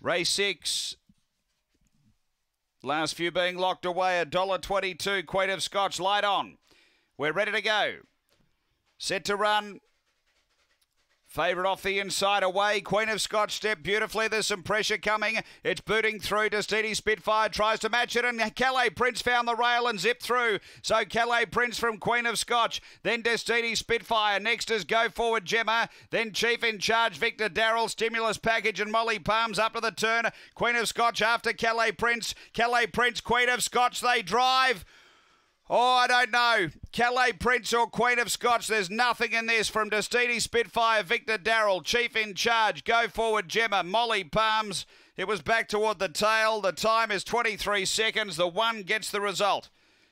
Race six. Last few being locked away. A dollar twenty-two. Queen of Scotch. Light on. We're ready to go. Set to run. Favourite off the inside away. Queen of Scotch step beautifully. There's some pressure coming. It's booting through. Destiny Spitfire tries to match it, and Calais Prince found the rail and zipped through. So Calais Prince from Queen of Scotch. Then Destiny Spitfire. Next is Go Forward Gemma. Then Chief in Charge Victor Darrell. Stimulus Package and Molly Palms up to the turn. Queen of Scotch after Calais Prince. Calais Prince, Queen of Scotch. They drive. Oh, I don't know. Calais Prince or Queen of Scotch, there's nothing in this from Destiny Spitfire, Victor Darrell, Chief in Charge, Go Forward Gemma, Molly Palms. It was back toward the tail. The time is 23 seconds. The one gets the result.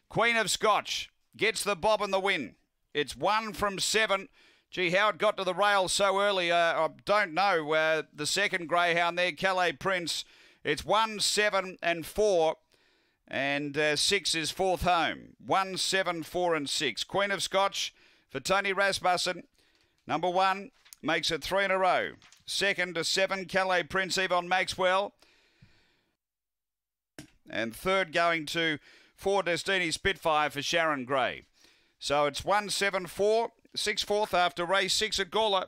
Queen of Scotch gets the bob and the win. It's one from seven. Gee, how it got to the rail so early, uh, I don't know. Uh, the second greyhound there, Calais Prince. It's one, seven, and four. And uh, six is fourth home. One, seven, four, and six. Queen of Scotch for Tony Rasmussen. Number one makes it three in a row. Second to seven, Calais Prince Yvonne Maxwell. And third going to four, Destiny Spitfire for Sharon Gray. So it's one, seven, four, six fourth after race six at Gawler.